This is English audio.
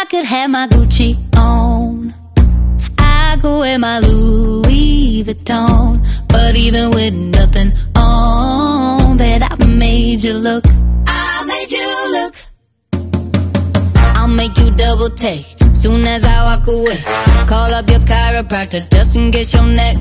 I could have my Gucci on. I go wear my Louis Vuitton. But even with nothing on, bet I made you look. I made you look. I'll make you double take soon as I walk away. Call up your chiropractor just in case your neck